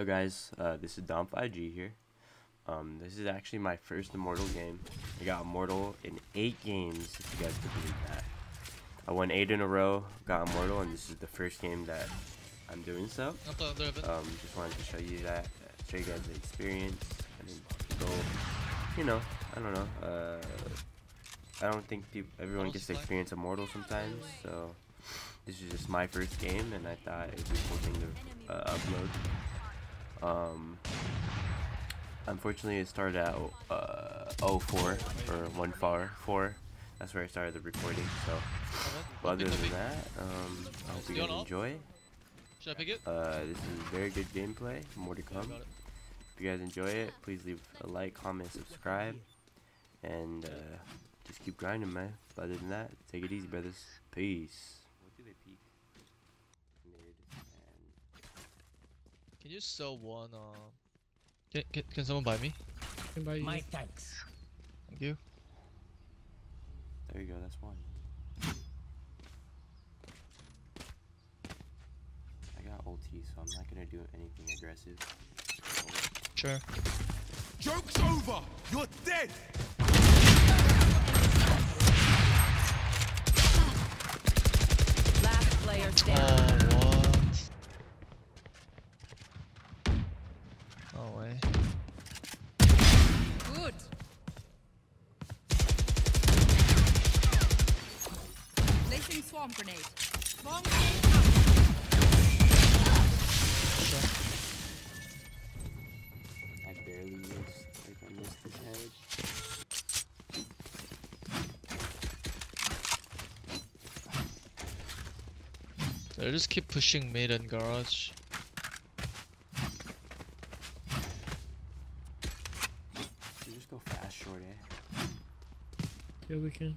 Yo guys, uh, this is Dom5G here. Um, this is actually my first Immortal game. I got Immortal in 8 games, if you guys can believe that. I won 8 in a row, got Immortal, and this is the first game that I'm doing so. Um, just wanted to show you that, show you guys the experience. I mean, go, you know, I don't know. Uh, I don't think people, everyone gets to experience Immortal sometimes, so this is just my first game, and I thought it would be a cool thing to uh, upload. Um, unfortunately, it started at uh, 04 or 1 far 4. That's where I started the recording. So, other than that, um, I hope you guys enjoy. Should I pick it? Uh, this is very good gameplay. More to come. If you guys enjoy it, please leave a like, comment, subscribe, and uh, just keep grinding, man. But other than that, take it easy, brothers. Peace. Can you sell one? Uh, can, can, can someone buy me? Can buy you. My thanks. Thank you. There you go. That's one. I got ulti, so I'm not gonna do anything aggressive. Sure. Joke's over! You're dead! Last player standing. Oh, They just keep pushing mid and garage. Should we just go fast, short, eh? Yeah, we can.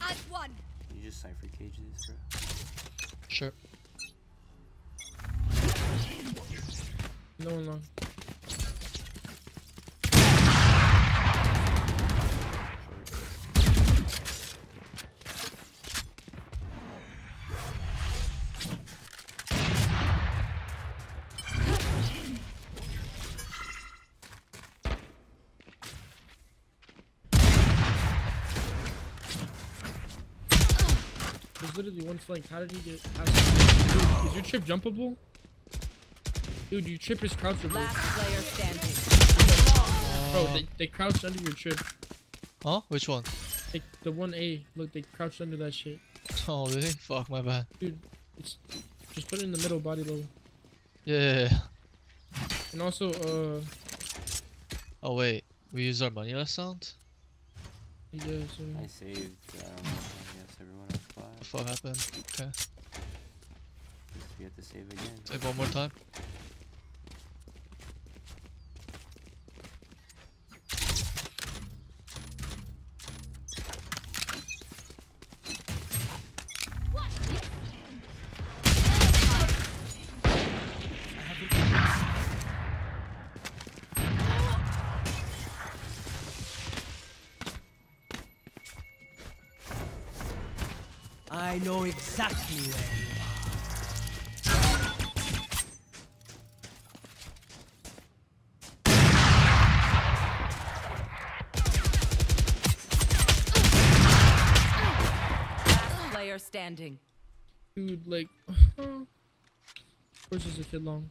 Add one. Can you just Cypher cage this, bro? Sure. No one long. There's literally one flank. How did he get? How Dude, is your chip jumpable? Dude, your chip is crouchable. Last player standing. Bro, they, they crouched under your chip. Huh? Which one? Like the one A. Look, they crouched under that shit. Oh, really? Fuck, my bad. Dude, it's just put it in the middle body level. Yeah, yeah, yeah. And also, uh, Oh, wait. We use our money last sound? yeah, so I saved, um, I guess everyone fuck happened? Okay. We have to save again. Save one more time. Know exactly where you are. Last player standing. dude, like, of course it's a kid long.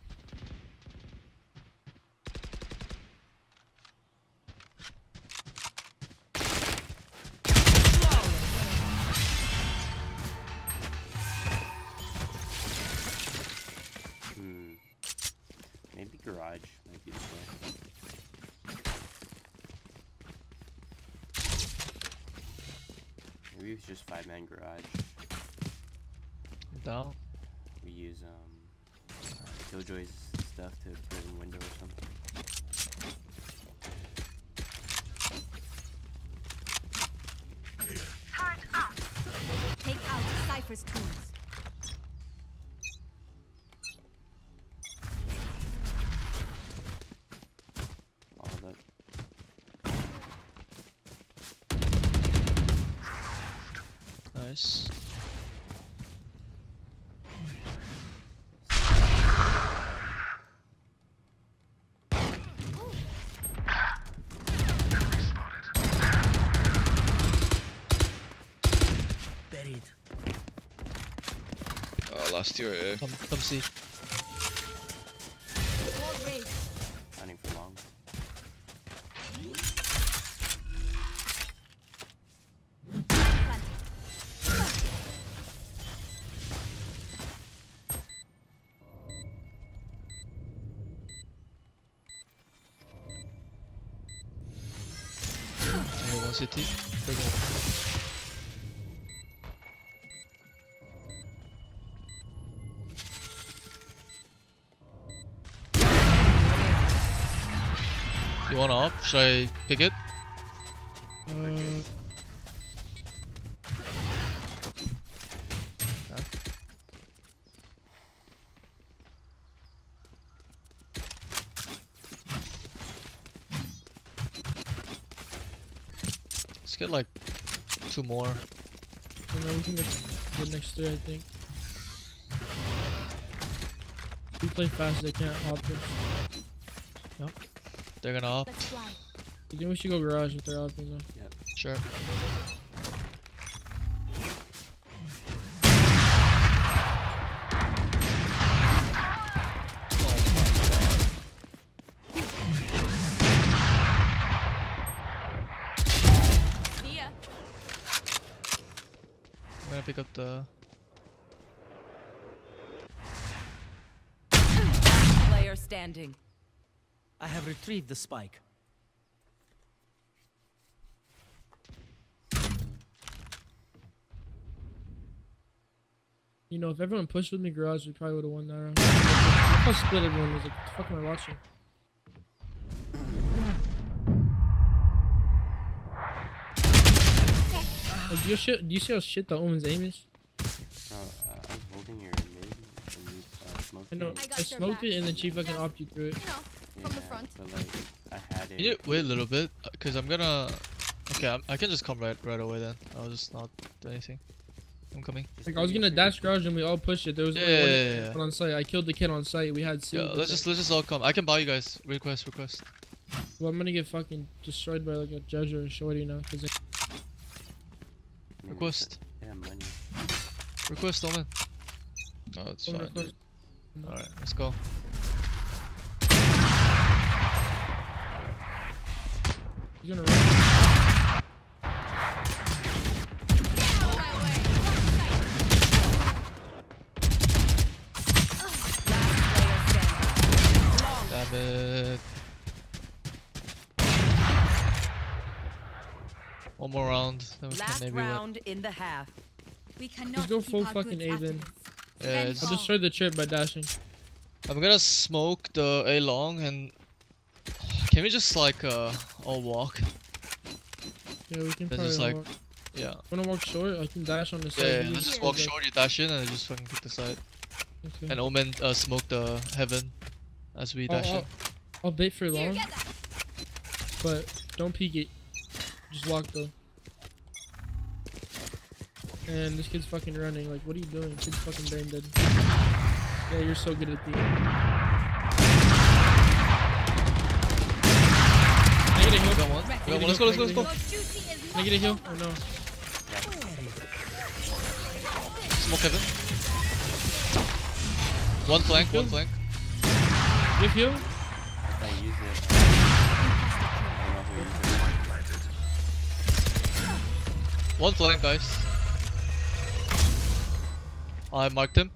Down. We use um uh, Killjoy's stuff to put in window or something. Take out Cypher's tools. All of that. Nice. Buried. Last year, eh? Come, come see. Running for long. Only one city. You want up? Should I pick it? Let's get like two more. you know, we can get the next three, I think. We play fast, they can't hop us. They're gonna up. Let's. I think we should go garage if they're hopping though. Sure. I'm gonna pick up the. Player standing. I have retrieved the spike. You know, if everyone pushed with me garage, we probably would have won that round. Look how split everyone was. Like, what the fuck am I watching? Like, do you, shit, do you see how shit the Omen's aim is? Uh, I'm holding your mid and you uh, smoking. I know. it. I I smoked back. it and then she fucking opted you through it. You know, from the front. But like, I had it. You wait a little bit, cause I'm gonna. Okay, I'm, I can just come right right away then. I'll just not do anything. I'm coming. Like, I was gonna dash garage and we all pushed it. There was Yeah, only yeah, one yeah, yeah. on site. I killed the kid on site. We had C. Yeah, let's just let's just all come. I can buy you guys. Request, request. Well, I'm gonna get fucking destroyed by like a judge or a shorty now. Cause they, I mean, Request, Yeah, money. request, Omen. No, it's Omen fine. request. All right, let's go. He's gonna run. Last player standing. Damn it. One more round, then we Last can maybe win. round in the half. We cannot go keep full fucking goods A then. Yeah, Then it's- I fall. destroyed the trip by dashing. I'm gonna smoke the A long and can we just like uh all walk? Yeah, we can probably just, like, walk. Yeah. Wanna walk short? I can dash on the side. Yeah, yeah, let's just just walk short, you dash in, and then just fucking pick the side. Okay. And Omen uh, smoke the heaven as we I'll, dash in. I'll, I'll bait for long, but don't peek it. Just walk though. And this kid's fucking running. Like, what are you doing? Kid's fucking brain dead. Yeah, you're so good at the. Can I get a We heal? got one. We got one. Let's go, let's go, let's go. Your duty is Can I get a heal? Or no? Smoke heaven. One flank, one flank. You heal? I use it. I don't know who used it. One flank, guys. I marked him.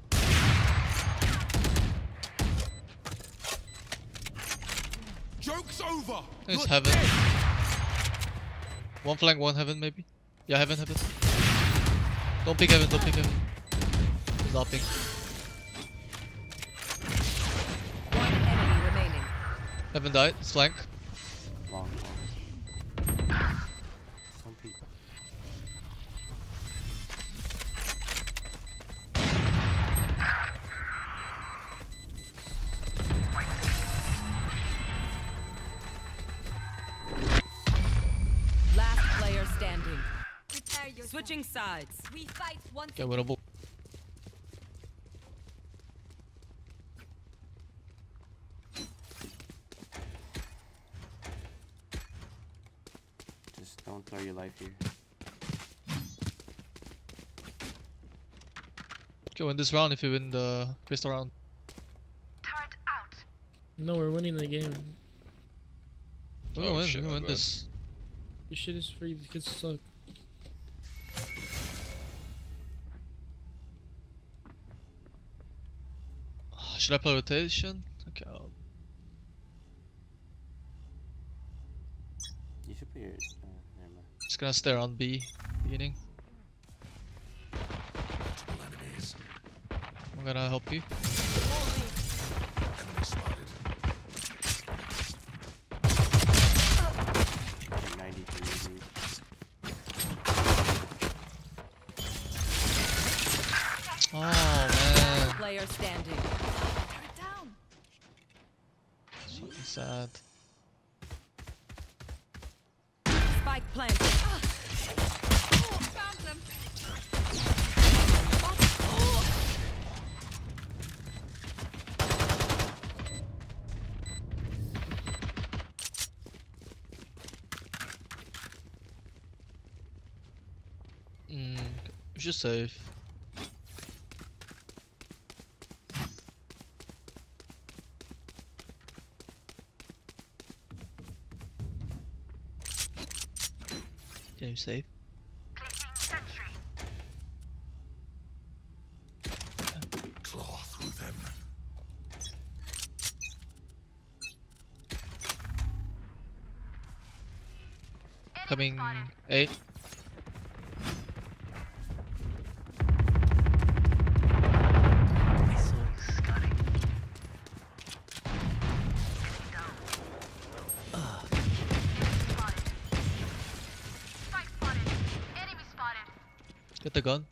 Joke's over. It's heaven. dead. One flank, one heaven, maybe. Yeah, heaven, heaven. Don't pick heaven, don't pick heaven. He's hopping. One enemy remaining. Heaven died. It's flank. Long, long. Sides. We fight once Okay, winnable. Just don't throw your life here. Okay, win this round if you win the crystal round. No, we're winning the game. We're Oh, gonna win, shit, we're gonna win this. This shit is free. The kids suck. Should I play rotation? Okay, I'll- You should put your. Uh, never mind. just gonna stay on B beginning. I'm gonna help you. Like 93, dude. Oh man, Player standing. Turret down. fucking sad. Spike planted. Oh, found them. Mm, we should you save? Claw through them. Coming A. Get the gun.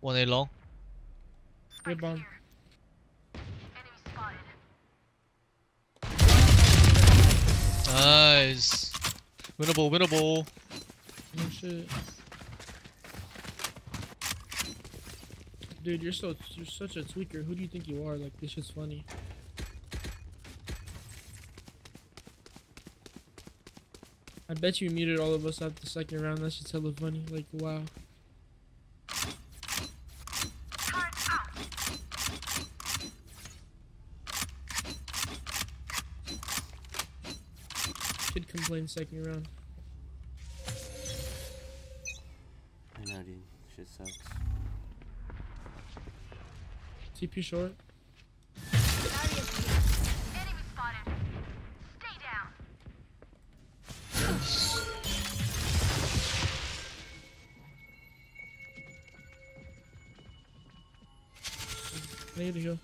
One A long. Good bomb. Nice. Winnable, winnable. No shit. Dude, you're so you're such a tweaker. Who do you think you are? Like this shit's funny. I bet you muted all of us after the second round. That's just hella funny. Like wow. Complained second round. I know, dude. Shit sucks. TP short. I need to heal.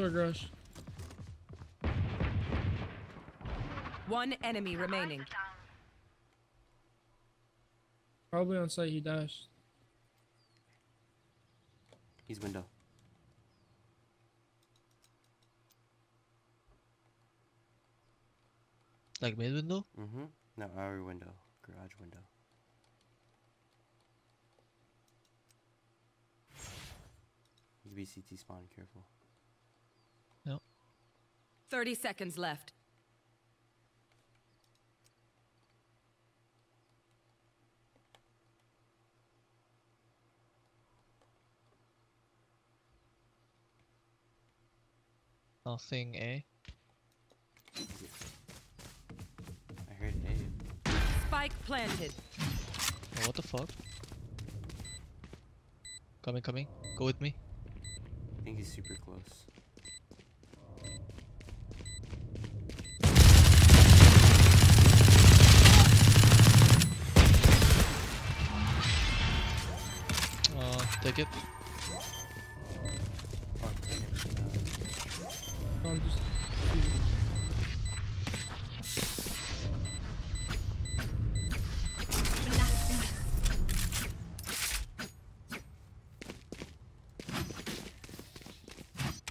Sword rush. One enemy remaining. Probably on site he dashed. He's window. Like mid window? Mm-hmm. No, our window. Garage window. You could be CT spawn, careful. 30 seconds left. Nothing A. I heard A. Spike planted. Oh, what the fuck? Coming, coming. Go with me. I think he's super close. Uh, it.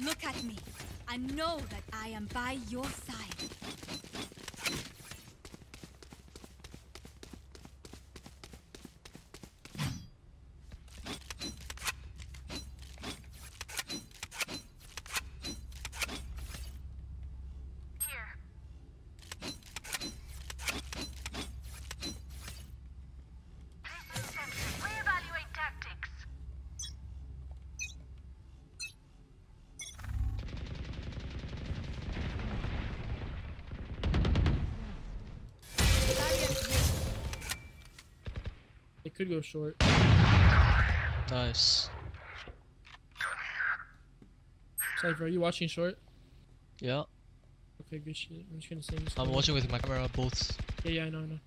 Look at me. I know that I am by your side. Go short. Nice. Cypher, are you watching short? Yeah. Okay, good shit. I'm just gonna say this. I'm watching with my camera both. Yeah, yeah, I know, I know.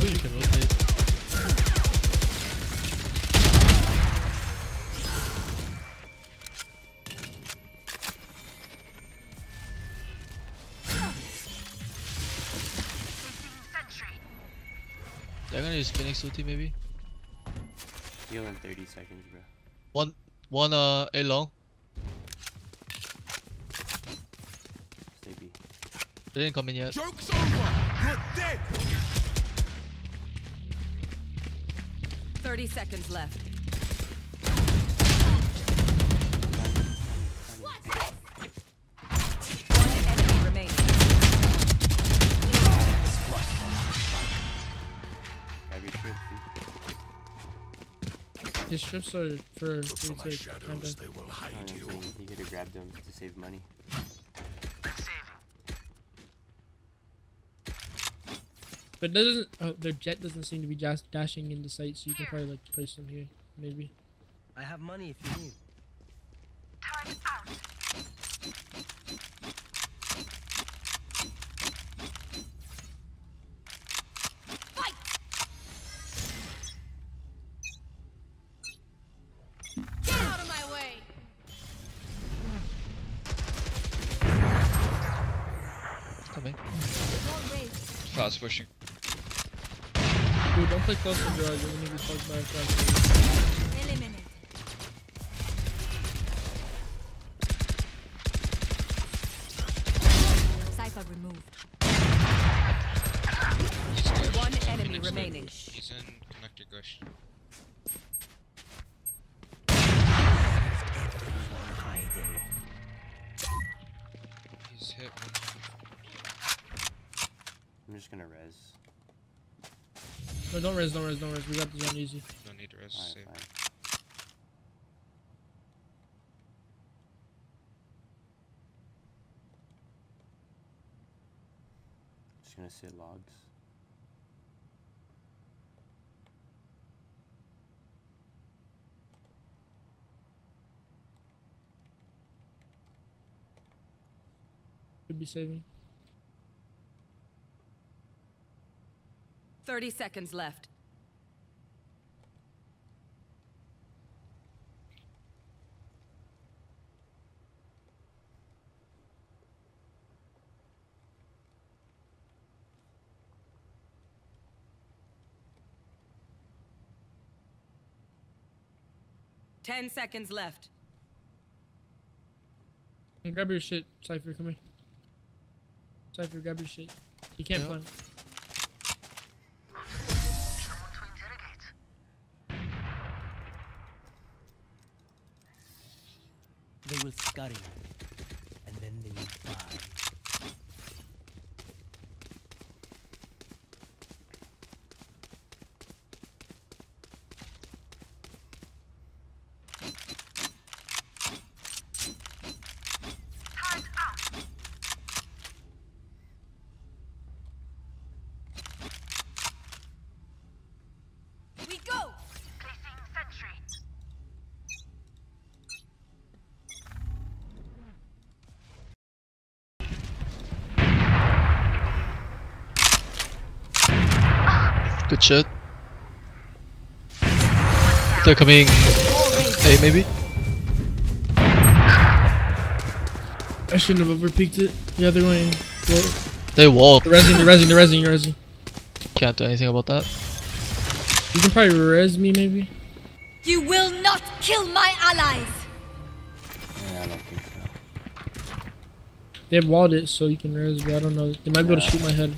Oh, you can rotate. Phoenix ulti maybe. Heal in 30 seconds, bro. One, one uh, A long. Stay B. They didn't come in yet. Joke's over! You're dead! 30 seconds left. B. His strips are for For my retake, shadows, kinda. they will hide know you. what I'm. You could have grabbed them to save money. But it doesn't. Uh, their Jett doesn't seem to be just dashing into sight, so you can probably like place them here, maybe. I have money if you need. Time out. Pushing. Dude, don't play close to drugs. You're gonna be fucked by a flash. Res, don't res, don't res. We got the zone easy. No need to rest. Alright, save. Just gonna sit logs. Could be saving. 30 seconds left. Ten seconds left. Grab your shit, Cypher. Come here. Cypher, grab your shit. You can't Yeah. plant. Someone. They will scurry, Good shit. They're coming A maybe? I shouldn't have overpeaked it. Yeah, they're going. Well, They wall. they're resing, they're resing, they're resing, they're resing. Can't do anything about that. You can probably res me, maybe. You will not kill my allies. Yeah, I don't think so. They have walled it, so you can res, but I don't know. They might be able to shoot my head.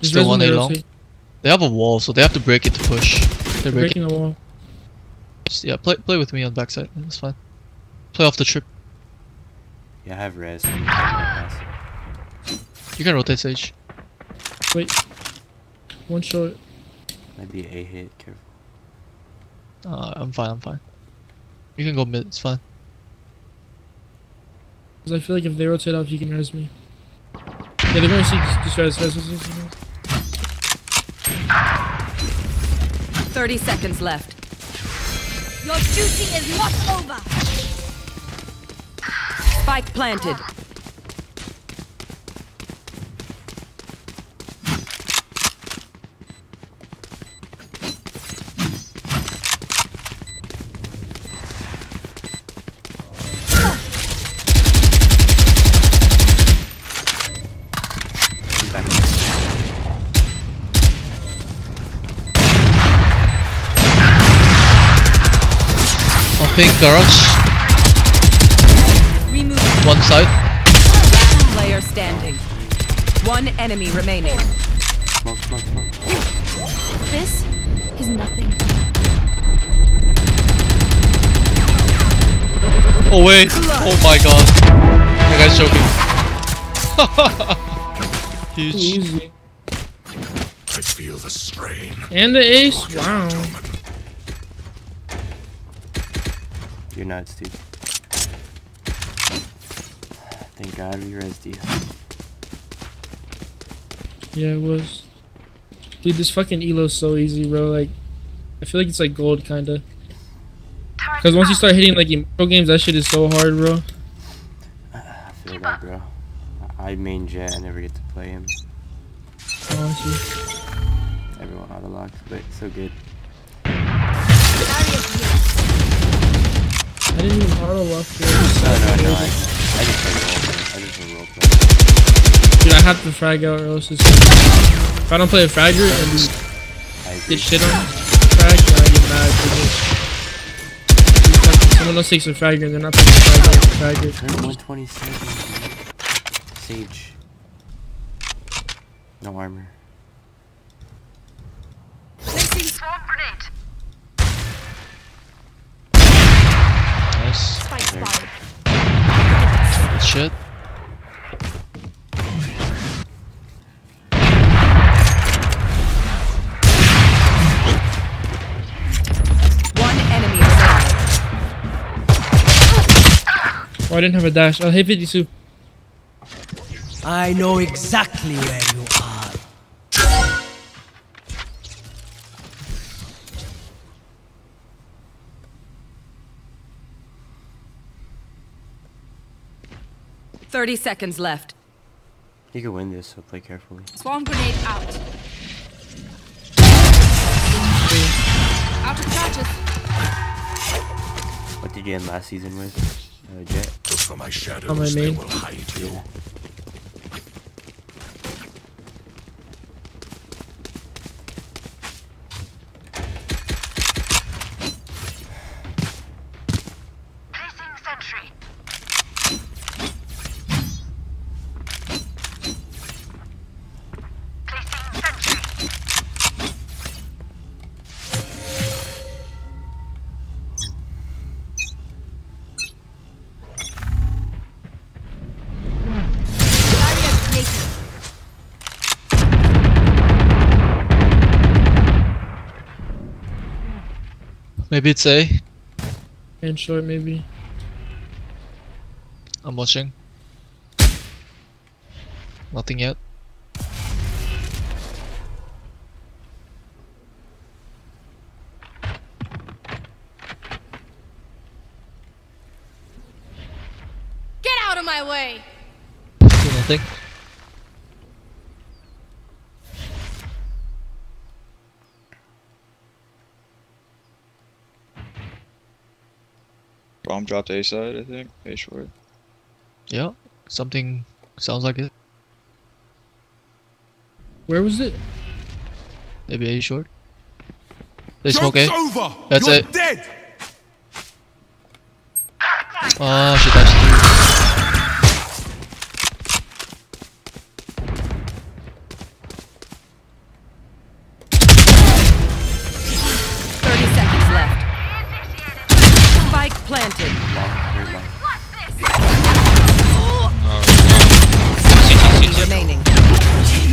Just Still one A they long. rotate. They have a wall, so they have to break it to push. They're They're breaking. breaking the wall. Just, yeah, play play with me on the backside. That's fine. Play off the trip. Yeah, I have res. you can pass it. You can rotate Sage. Wait. One shot. Might be a hit. Careful. Uh, I'm fine. I'm fine. You can go mid. It's fine. Because I feel like if they rotate off, you can res me. Yeah, they're going to see. Just, just res, res, res, res, res. 30 seconds left. Your duty is not over. Spike planted. He's back. On pink garage. Remove. One side. Player standing. One enemy remaining. Smoke, smoke, smoke. This is nothing. Oh wait. Oh my god. That guy's joking. Huge. Easy. I feel the strain. And the ace? Wow. You're nuts, dude. Thank God we resed you. Yeah, it was. Dude, this fucking elo's so easy, bro. Like, I feel like it's like gold, kinda. Because once you start hitting like immortal games, that shit is so hard, bro. I feel that, bro. I I main Jett. I never get to play him. Honestly. Everyone auto locks, but it's so good. Didn't even auto lock No, there. no, no. I, I just play role play. I just play role play. Dude, I have to frag out or else it's. If I don't play a fragger and I get shit on frag, then I get mad. Because someone else takes a fragger and they're not playing a fragger. fragger. Turn 127. Sage. No armor. Placing Swarm grenade. Nice. spike spotted. Good shit. One enemy remaining. Oh, I didn't have a dash. Oh, hey, 52. I know exactly where you are. Thirty seconds left. You can win this, so play carefully. Swarm grenade out. Out of charges. What did you end last season with? Uh, Jett? Look for my shadows. On my they main. will hide you. Maybe it's A. And short, maybe. I'm watching. Nothing yet. Get out of my way. Still nothing. Bomb dropped A side, I think. A short. Yeah, something sounds like it. Where was it? Maybe A short. They smoke A. over! That's You're it. dead! Oh shit, that's planted. Long, long. Oh, Remaining.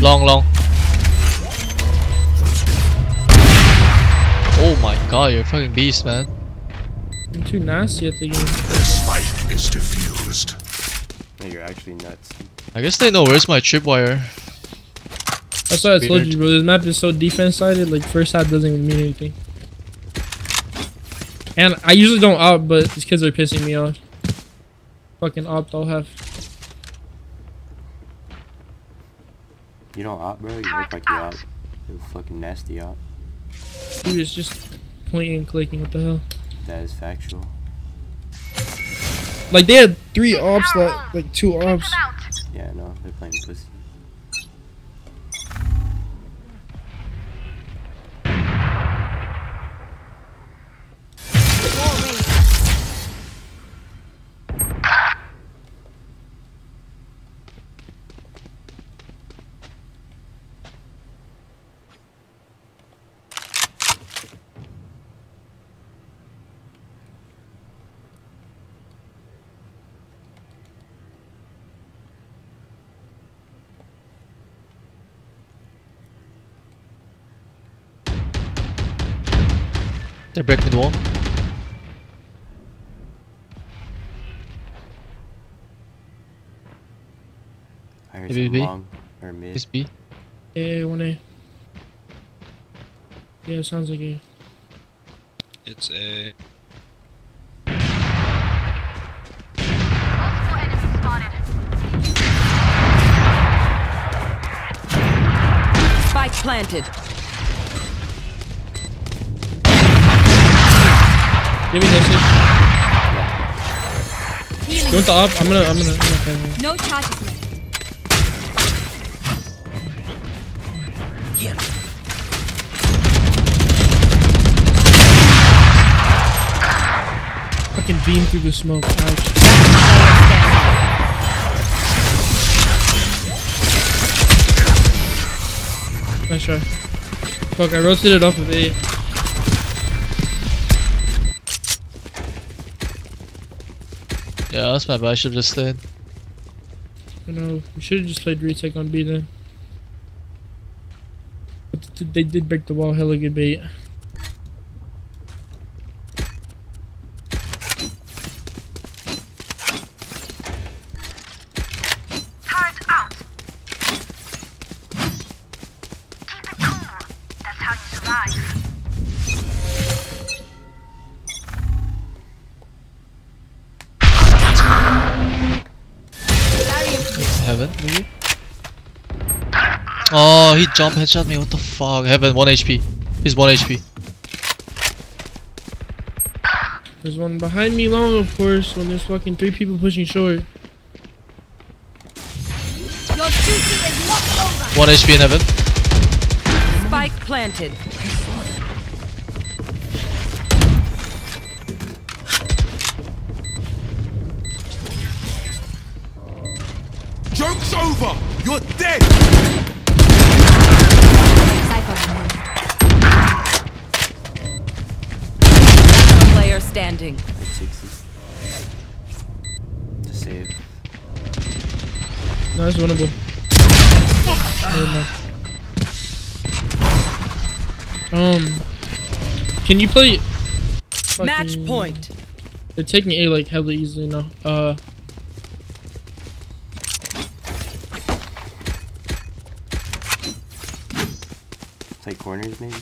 Long, long. Oh my god, you're a fucking beast, man. I'm too nasty at the game. Their spike is defused. No, you're actually nuts. I guess they know where's my tripwire. That's why I told you, bro. This map is so defense sided. Like first half doesn't even mean anything. And I usually don't opt, but these kids are pissing me off. Fucking opt, I'll have. You don't op, bro? You look like you op. You're fucking nasty op. Dude, it's just pointing and clicking. What the hell? That is factual. Like they had three ops, like like two ops. Yeah, no, they're playing pussy. They break mid wall. I heard Maybe B? long or mid. Is B. Yeah, one A. Yeah, it sounds like a. It's A. Spike planted. Give me this. You want the op? I'm gonna, I'm gonna. I'm gonna No charges left. fucking beam through the smoke. Ouch. Nice try. Fuck, I rotated off of A. Yeah, that's my bad. Should have just stayed. I know. We should have just played retake on B then. But th- they did break the wall. Hella good bait. Jump headshot me. What the fuck? Heaven, 1 HP. He's 1 HP. There's one behind me long, of course, when there's fucking three people pushing short. Your is over. 1 HP in heaven. Spike planted. Joke's over! You're dead! Cypher removed. Player standing. Like 60. To save. No, it's winnable. Never. Um, can you play? Match point. They're taking A like heavily easily now. Uh, Play corners maybe?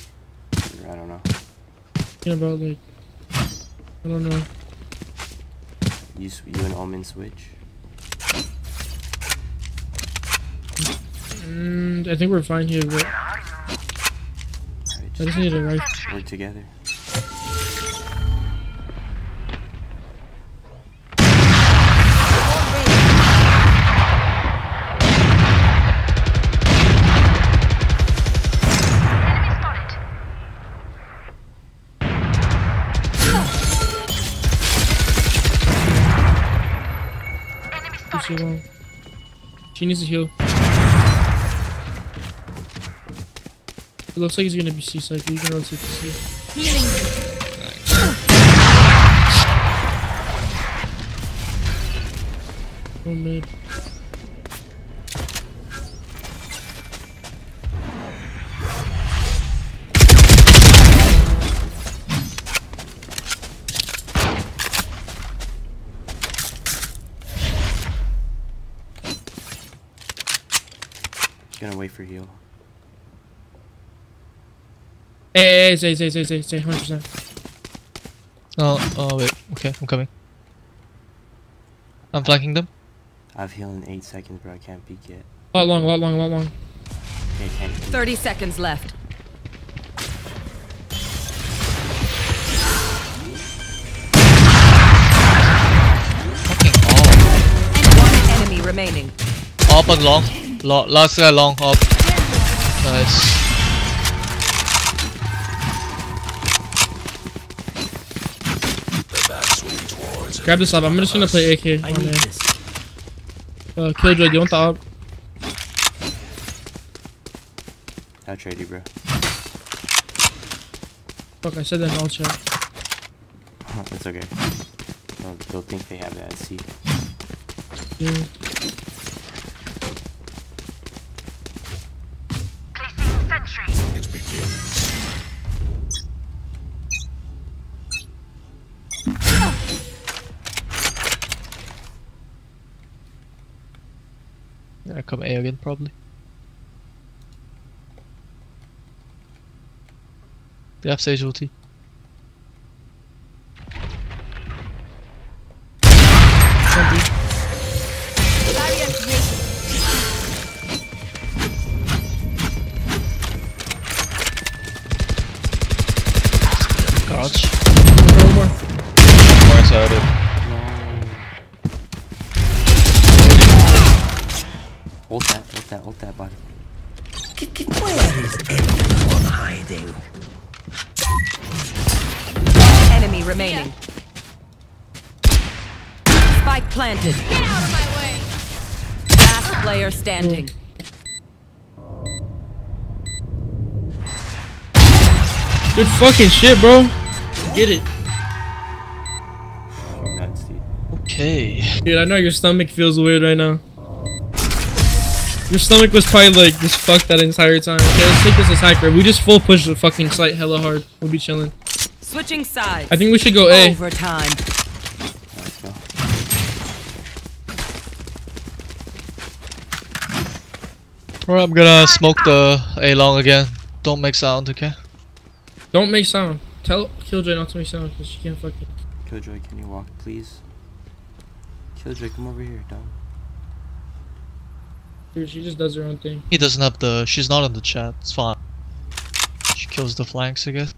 Or I don't know. thinking about like, I don't know. You, you and Omen switch? Mm, I think we're fine here, but I just just need a rifle. work together. She needs to heal. It looks like he's gonna be C cycle. You can rotate to C. Healing. Oh mid. For heal. Hey, hey, hey, say, say, say, say, say, 100%. Oh, oh wait. Okay, I'm coming. I'm flanking them. I have heal in 8 seconds, bro. I can't peek yet. Lot long, lot long, lot long. Okay, 30 seconds left. Fucking all. One enemy remaining. Up and long. Lo last guy long up. Nice. Grab this up. I'm just gonna play AK. I need this. Uh, Killjoy, do you want the op? I'll trade you, bro. Fuck, I said that in all chat. It's okay. Don't, don't think they have that. See. Yeah. Come A again probably. They have Sage ulti. Ult that, ult that, ult that body. Where is everyone hiding? Enemy remaining. Spike planted. Get out of my way. Last player standing. Good fucking shit, bro. Get it. You're nuts, dude. Okay. Dude, I know your stomach feels weird right now. Your stomach was probably like just fucked that entire time. Okay, let's take this as hyper. We just full push the fucking site hella hard. We'll be chilling. Switching sides. I think we should go A. Overtime. Let's. Alright, I'm gonna smoke the A long again. Don't make sound, okay? Don't make sound. Tell Killjoy not to make sound because she can't fucking. Killjoy, can you walk, please? Killjoy, come over here, dog. Dude, she just does her own thing. He doesn't have the. She's not in the chat. It's fine. She kills the flanks, I guess.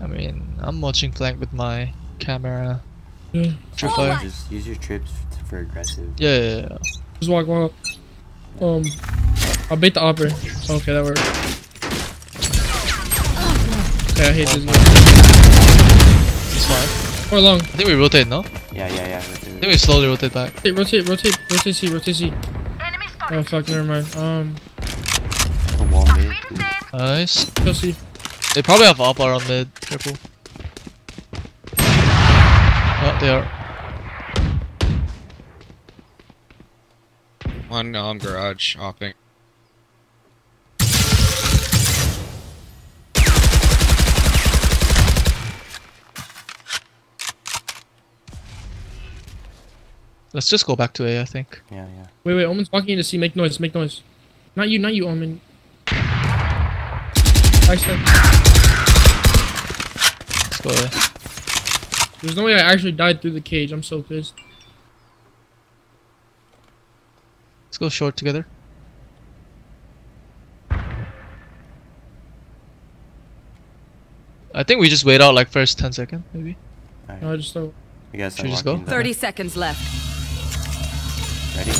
I mean, I'm watching flank with my camera. Yeah. True Oh fire. Just use your trips for aggressive. Yeah, yeah, yeah. Just walk, walk. Um, I'll bait the opera. Okay, that worked. Okay, I hate this guy. It's fine. Or long. I think we rotate, no? Yeah, yeah, yeah. Right I think we slowly rotate back. Rotate, rotate, rotate, rotate C, rotate C. Enemy Oh fuck, never mind. Um, The wall mid. Nice. kill C. They probably have up around mid. Careful. Oh, they are. One um garage hopping. Let's just go back to A, I think. Yeah, yeah. Wait, wait, Omen's walking into C. Make noise, make noise. Not you, not you, Omen. Nice one. Let's go A. There's no way I actually died through the cage. I'm so pissed. Let's go short together. I think we just wait out like first 10 seconds, maybe. Alright. No, I just thought. You guys Should we just go? 30 seconds left. Ready?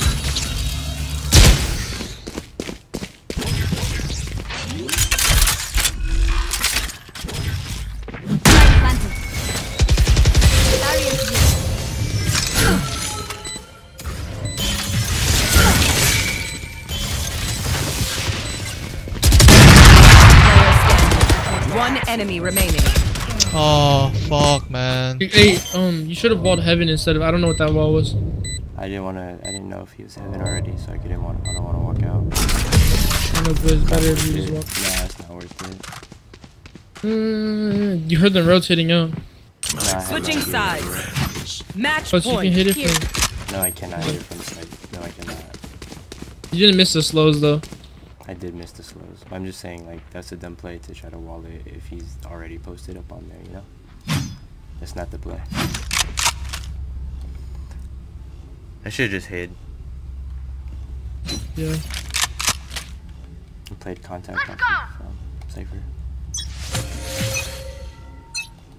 One enemy remaining. Oh, fuck, man. Hey, um, you should have bought heaven instead of- I don't know what that wall was. I didn't want to. I didn't know if he was heaven already, so I didn't want. I don't want to walk out. I know, but it's better if you just Nah, walk. it's not worth it. Mm, you heard them rotating out. Nah, Switching sides. Match Plus, you point. can hit it Here. from. No, I cannot hit it from side. No, I cannot. You didn't miss the slows though. I did miss the slows. I'm just saying, like, that's a dumb play to try to wall it if he's already posted up on there, you know? That's not the play. I should have just hid Yeah. and played contact Let's off go. of, um, Cypher.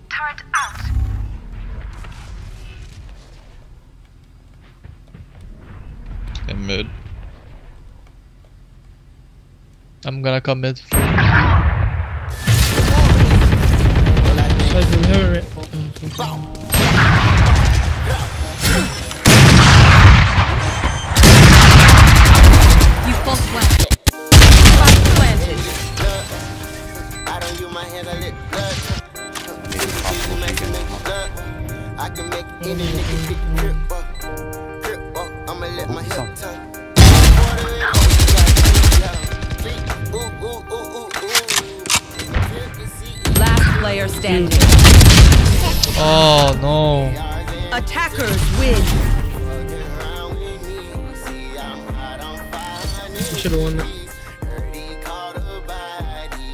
Turret out. In mid. I'm gonna come mid. Cypher, we haven't. Re- okay. You fought well. Spike planted. I don't use my hand, I let blood. Maybe it's possible to get him. I can make any nigga get crip up. Crip up, I'ma let my hip tuck. Ooh, ooh, ooh, ooh, ooh. Last player standing. Oh no. Attackers win. Should have won that.